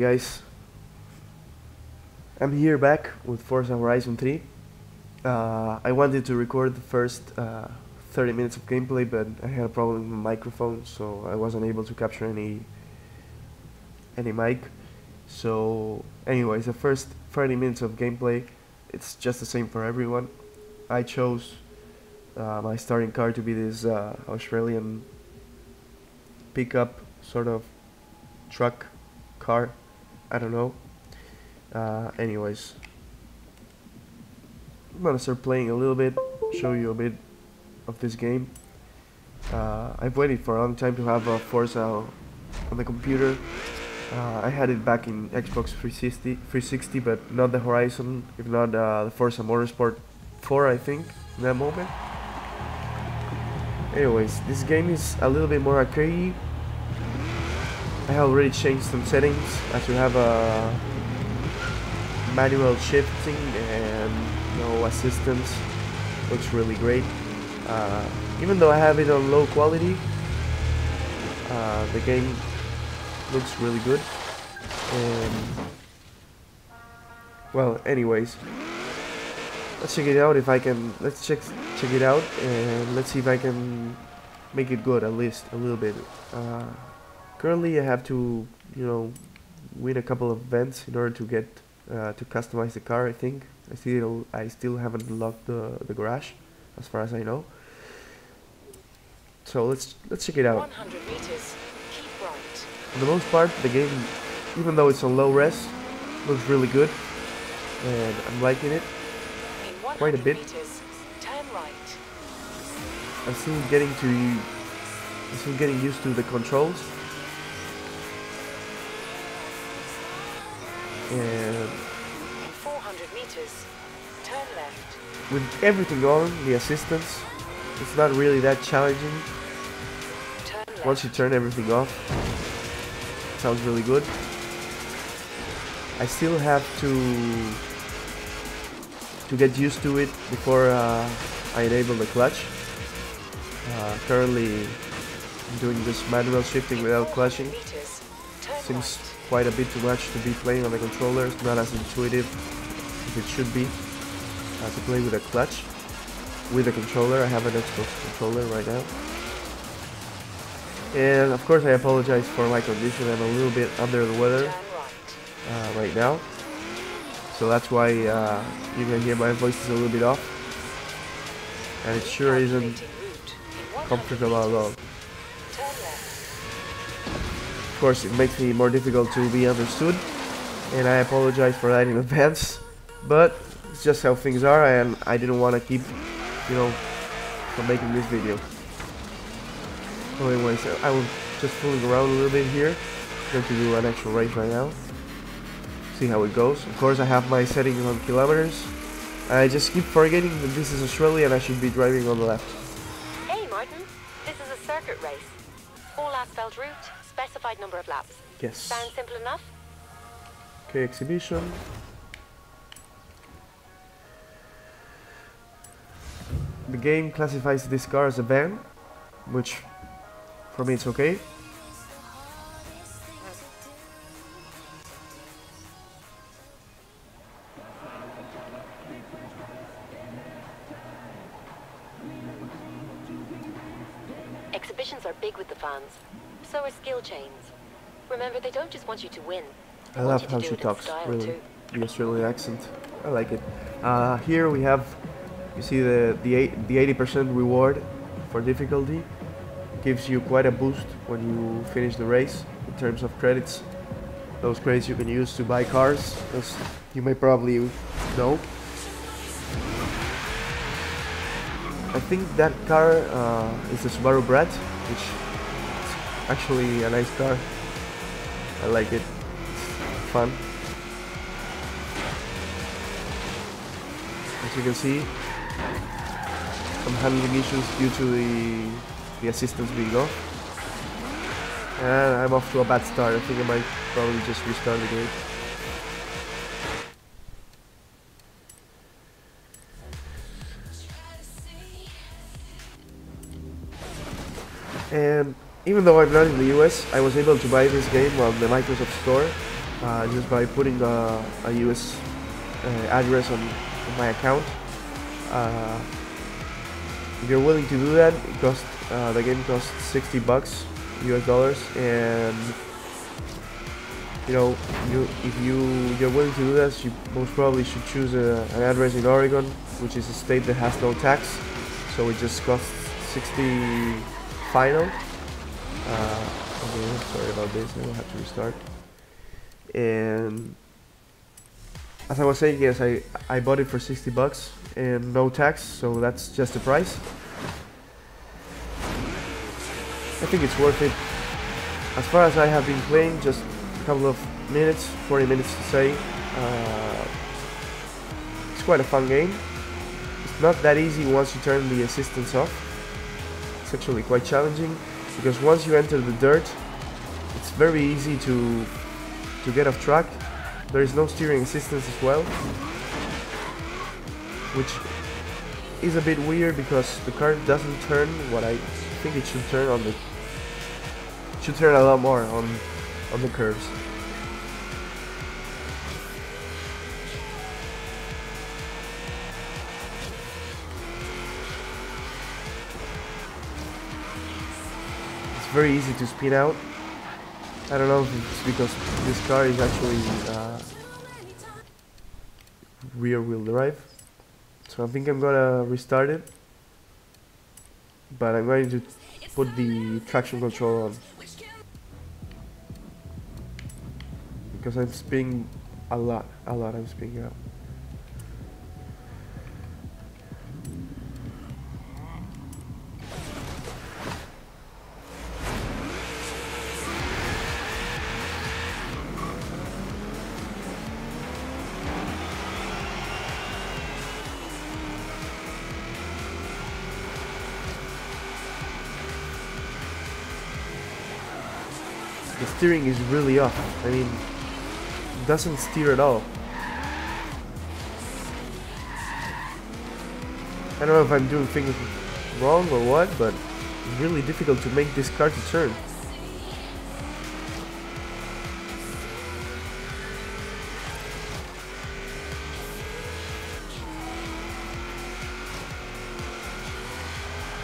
guys. I'm here back with Forza Horizon 3 uh, I wanted to record the first uh, 30 minutes of gameplay but I had a problem with my microphone so I wasn't able to capture any any mic. So anyways the first 30 minutes of gameplay it's just the same for everyone. I chose uh, my starting car to be this uh, Australian pickup sort of truck car I don't know. Uh, anyways, I'm gonna start playing a little bit, show you a bit of this game. Uh, I've waited for a long time to have a Forza on the computer. Uh, I had it back in Xbox 360, 360 but not the Horizon, if not uh, the Forza Motorsport 4 I think, in that moment. Anyways, this game is a little bit more arcadey I have already changed some settings. As you have a manual shifting and no assistance looks really great. Uh, even though I have it on low quality uh, the game looks really good. And well anyways let's check it out if I can let's check check it out and let's see if I can make it good at least a little bit. Uh, Currently I have to, you know, win a couple of events in order to get, uh, to customize the car I think. I still, I still haven't unlocked the, the garage, as far as I know. So let's, let's check it out. meters, right. For the most part, the game, even though it's on low res, looks really good. And I'm liking it. Quite a bit. meters, right. I'm still getting to, I'm still getting used to the controls. And 400 meters, turn left. with everything on, the assistance, it's not really that challenging. Once you turn everything off, it sounds really good. I still have to to get used to it before uh, I enable the clutch. Uh, currently, I'm doing this manual shifting without clutching. Seems. Quite a bit too much to be playing on the controller. It's not as intuitive as it should be uh, to play with a clutch. With a controller, I have an Xbox controller right now. And of course I apologize for my condition, I'm a little bit under the weather right. uh, right now. So that's why uh, you can hear my voice is a little bit off. And it sure isn't Recalculating route. In 100 comfortable at all. Of course, it makes me more difficult to be understood, and I apologize for that in advance. But it's just how things are, and I didn't want to keep, you know, from making this video. Anyways, uh, I was just fooling around a little bit here. going to do an actual race right now. See how it goes. Of course, I have my settings on kilometers. I just keep forgetting that this is Australia and I should be driving on the left. Hey Martin, this is a circuit race. All asphalt route, specified number of laps. Yes. Sound simple enough? Okay, exhibition. The game classifies this car as a van, which for me it's okay. Chains. Remember, they don't just want you to win. I love how she talks, really. The Australian accent. I like it. Uh, here we have, you see the the eight, the 80% reward for difficulty. Gives you quite a boost when you finish the race in terms of credits. Those credits you can use to buy cars, as you may probably know. I think that car uh, is the Subaru Brat, which actually a nice car. I like it. It's fun. As you can see, some handling issues due to the the assistance being off. And I'm off to a bad start. I think I might probably just restart the game. And even though I'm not in the US, I was able to buy this game on the Microsoft Store uh, just by putting a, a US uh, address on, on, my account. Uh, if you're willing to do that, it costs uh, the game costs 60 bucks US dollars, and you know, you if you you're willing to do this, you most probably should choose a, an address in Oregon, which is a state that has no tax, so it just costs 60 final. Uh, okay, sorry about this. I will have to restart. And as I was saying, yes, I I bought it for 60 bucks and no tax, so that's just the price. I think it's worth it. As far as I have been playing, just a couple of minutes, 40 minutes to say. Uh, it's quite a fun game. It's not that easy once you turn the assistance off. It's actually quite challenging because once you enter the dirt, it's very easy to to get off track. There is no steering assistance as well, which is a bit weird because the car doesn't turn what I think it should turn on the should turn a lot more on on the curves. Very easy to spin out. I don't know if it's because this car is actually uh, rear wheel drive. So I think I'm gonna restart it. But I'm going to put the traction control on. Because I'm spinning a lot, a lot I'm spinning out. Steering is really off. I mean, doesn't steer at all. I don't know if I'm doing things wrong or what, but it's really difficult to make this car to turn.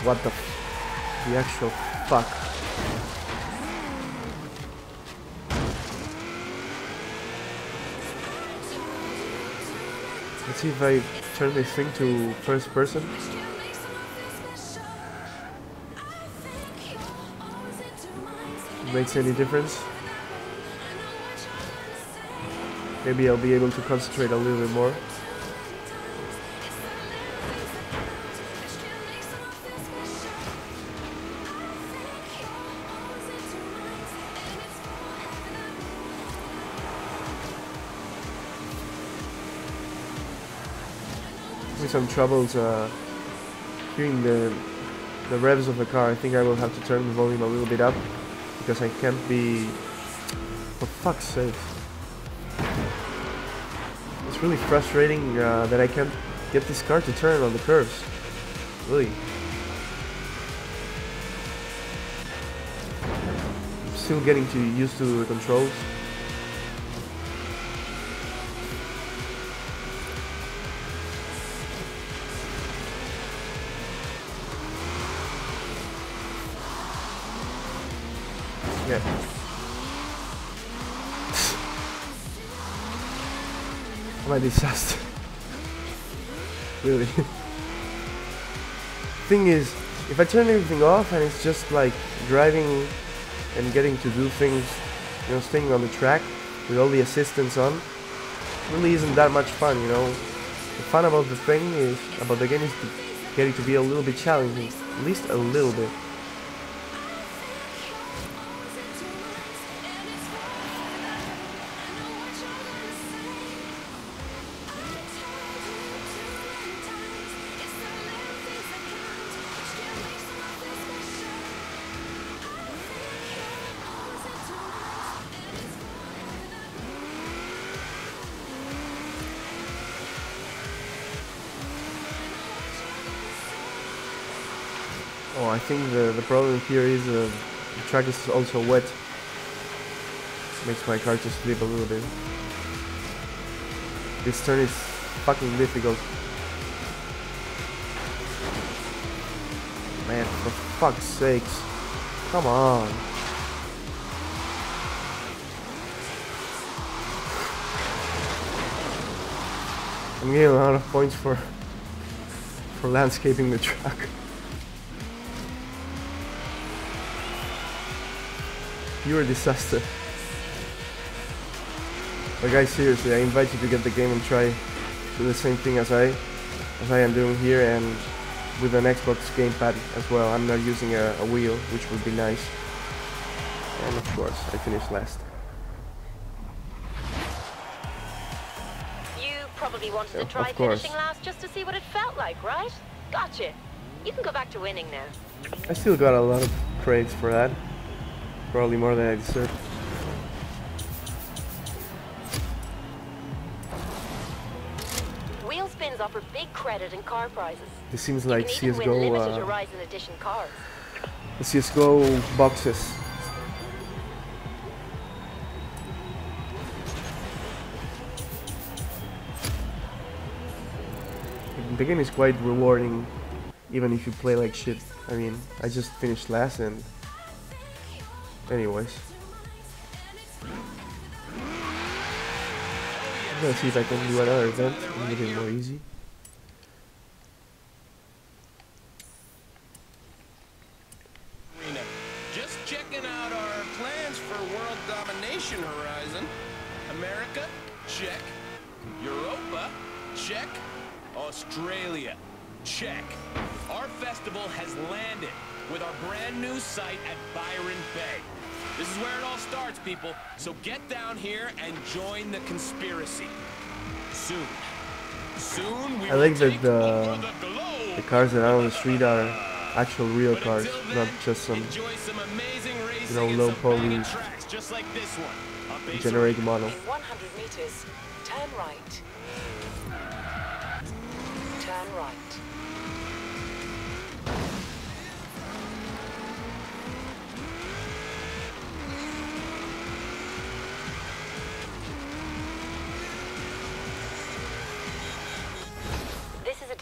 What the the actual fuck? Let's see if I turn this thing to first person. Makes any difference? Maybe I'll be able to concentrate a little bit more. Some troubles uh, hearing the the revs of the car. I think I will have to turn the volume a little bit up because I can't be. For fuck's sake! It's really frustrating uh, that I can't get this car to turn on the curves. Really. I'm still getting to used to the controls. Disaster. really. Thing is, if I turn everything off and it's just like driving and getting to do things, you know, staying on the track with all the assistance on, really isn't that much fun, you know. The fun about the thing is, about the game is getting to be a little bit challenging, at least a little bit. Oh, I think the, the problem here is uh, the track is also wet. Makes my car just slip a little bit. This turn is fucking difficult. Man, for fuck's sakes. Come on. I'm getting a lot of points for for landscaping the track. You're a disaster. But guys, seriously, I invite you to get the game and try do the same thing as I as I am doing here and with an Xbox gamepad as well. I'm not using a, a wheel, which would be nice. And of course, I finished last. You probably wanted Yeah, to try finishing last just to see what it felt like, right? Gotcha. You can go back to winning now. I still got a lot of credits for that. Probably more than I deserve. Wheel spins offer big credit and car prizes. This seems like CSGO, uh, Horizon Edition cars. the CSGO boxes. The game is quite rewarding, even if you play like shit. I mean, I just finished last and... Anyways. I'm gonna see if I can do another event, a little bit more easy. Arena. Just checking out our plans for world domination horizon. America, check. Europa, check. Australia, check. Our festival has landed with our brand new site at Byron Bay. This is where it all starts, people. So get down here and join the conspiracy. Soon. Soon we I like that the- the. The cars that are on the street are actual real cars, until not just some enjoy some amazing racing know, low some poly just like this one. on Base generic model. In 100 meters, turn right. Turn right.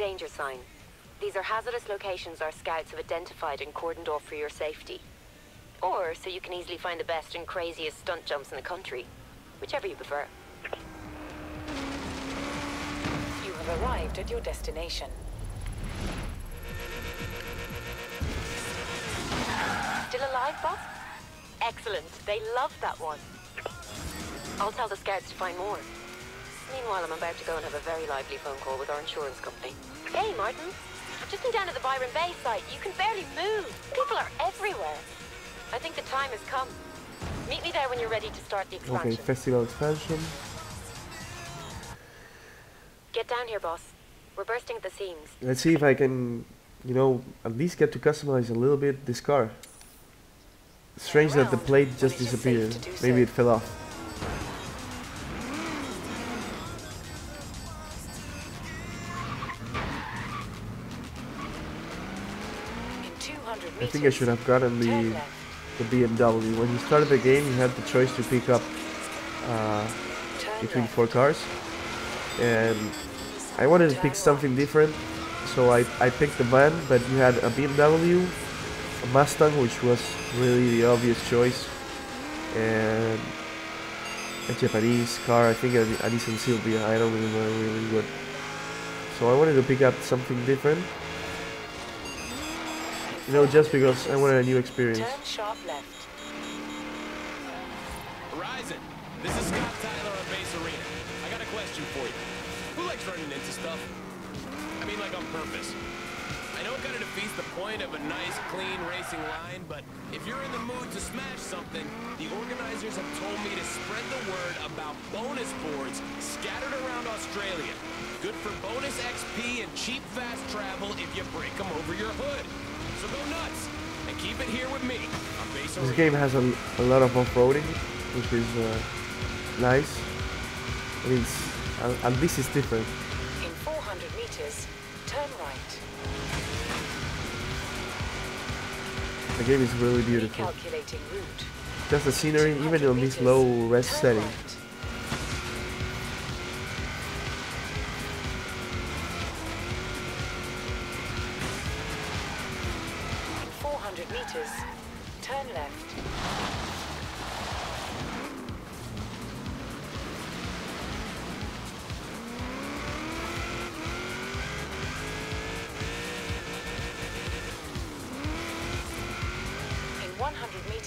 Danger sign. These are hazardous locations our scouts have identified and cordoned off for your safety. Or so you can easily find the best and craziest stunt jumps in the country. Whichever you prefer. You have arrived at your destination. Still alive, boss? Excellent. They love that one. I'll tell the scouts to find more. Meanwhile, I'm about to go and have a very lively phone call with our insurance company. Hey, Martin. I've just been down to the Byron Bay site. You can barely move. People are everywhere. I think the time has come. Meet me there when you're ready to start the expansion. Okay, festival expansion. Get down here, boss. We're bursting at the seams. Let's see if I can, you know, at least get to customize a little bit this car. Strange that the plate just it is safe disappeared. Maybe it fell off. Think I should have gotten the the BMW. When you started the game, you had the choice to pick up uh, between four cars, and I wanted to pick something different, so I, I picked the van. But you had a BMW, a Mustang, which was really the obvious choice, and a Japanese car. I think a, a Nissan Silvia. I don't remember really good. So I wanted to pick up something different, you know, just because I wanted a new experience. Turn sharp left. Horizon, this is Scott Tyler on Base Arena. I got a question for you. Who likes running into stuff? I mean, like on purpose. I know it kind of defeats the point of a nice, clean racing line, but if you're in the mood to smash something, the organizers have told me to spread the word about bonus boards scattered around Australia. Good for bonus XP and cheap fast travel if you break them over your hood. So go nuts and keep it here with me This game has a, a lot of off-roading, which is uh, nice. It's, at, at least it's different. The game is really beautiful. Just the scenery, even 200 on this low res setting. 400 meters, turn left.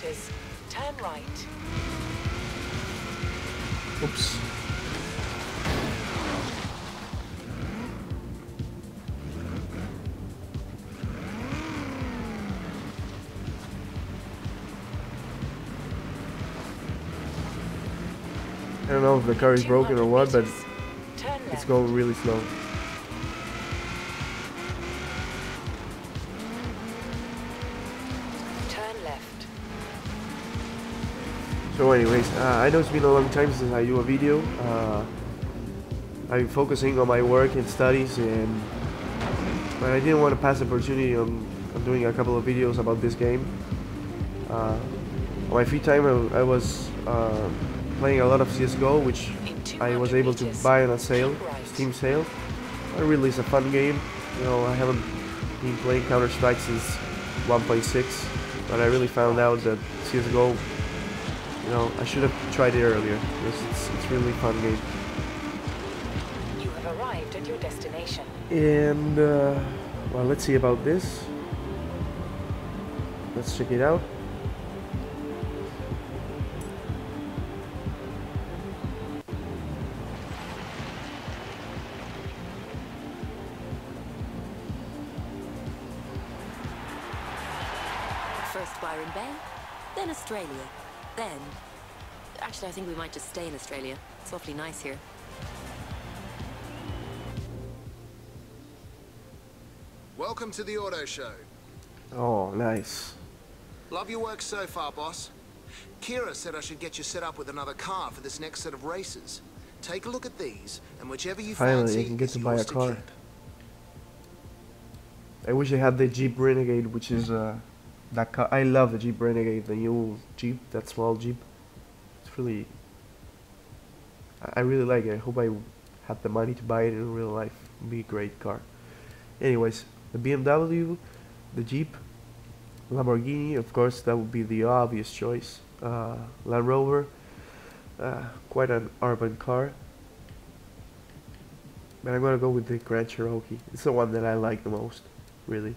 Meters, turn right. Oops. I don't know if the car is broken or what, but it's going really slow. So anyways, uh, I know it's been a long time since I do a video. Uh, I've been focusing on my work and studies and but I didn't want to pass the opportunity on, on doing a couple of videos about this game. Uh, on my free time I, I was uh, playing a lot of CSGO which I was able to buy on a sale. Steam sale. It really is a fun game. You know, I haven't been playing Counter Strike since 1.6, but I really found out that CS:GO, you know, I should have tried it earlier because it's it's really fun game. You have arrived at your destination. And uh, well, let's see about this. Let's check it out. Think we might just stay in Australia. It's awfully nice here. Welcome to the auto show. Oh, nice. Love your work so far, boss. Kira said I should get you set up with another car for this next set of races. Take a look at these, and whichever you Finally, fancy I can get is to buy a car. keep. I wish I had the Jeep Renegade, which is uh, that car. I love the Jeep Renegade, the new Jeep, that small Jeep. Really, I I really like it. I hope I have the money to buy it in real life. It'd be a great car. Anyways, the BMW, the Jeep, Lamborghini, of course, that would be the obvious choice. Uh, Land Rover, uh, quite an urban car. But I'm gonna go with the Grand Cherokee. It's the one that I like the most, really.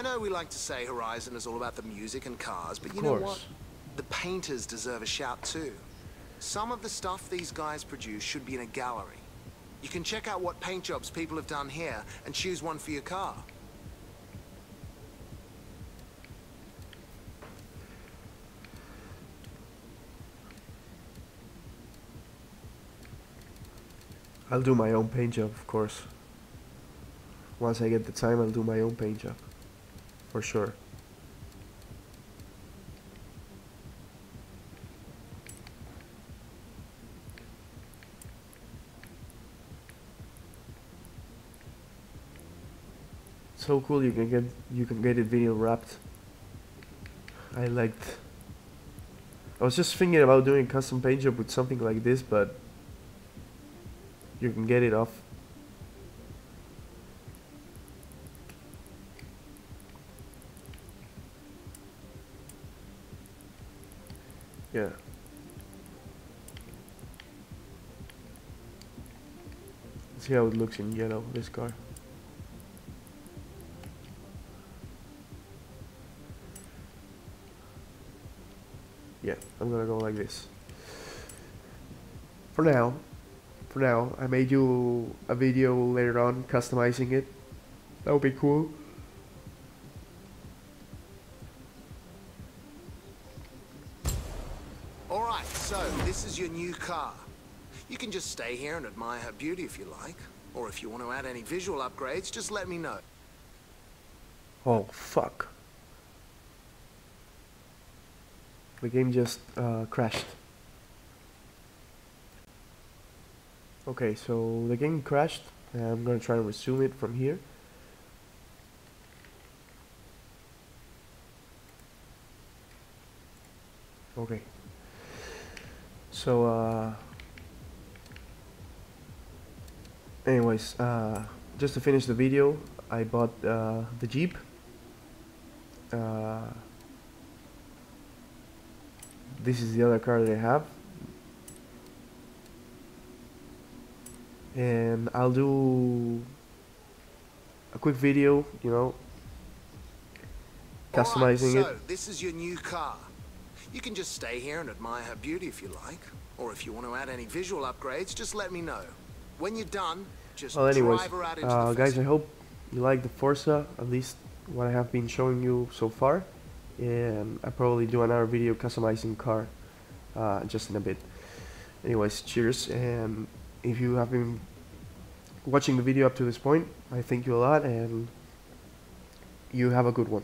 I know we like to say Horizon is all about the music and cars, but Of you know what? The painters deserve a shout too. Some of the stuff these guys produce should be in a gallery. You can check out what paint jobs people have done here and choose one for your car. I'll do my own paint job, of course. Once I get the time, I'll do my own paint job. For sure. So cool you can get you can get it video wrapped. I liked I was just thinking about doing custom paint job with something like this, but you can get it off. See how it looks in yellow, this car. Yeah, I'm gonna go like this. For now, for now, I made you a video later on customizing it. That would be cool. All right, so this is your new car. You can just stay here and admire her beauty if you like. Or if you want to add any visual upgrades, just let me know. Oh, fuck. The game just uh, crashed. Okay, so the game crashed. I'm gonna try and resume it from here okay so uh anyways uh just to finish the video I bought uh, the Jeep uh, this is the other car that I have and I'll do a quick video you know customizing so, it this is your new car. You can just stay here and admire her beauty if you like. Or if you want to add any visual upgrades, just let me know. When you're done, well anyways drive her out into uh, guys I hope you like the Forza at least what I have been showing you so far. And I probably do another video customizing car uh, just in a bit. Anyways cheers. And if you have been watching the video up to this point I thank you a lot and you have a good one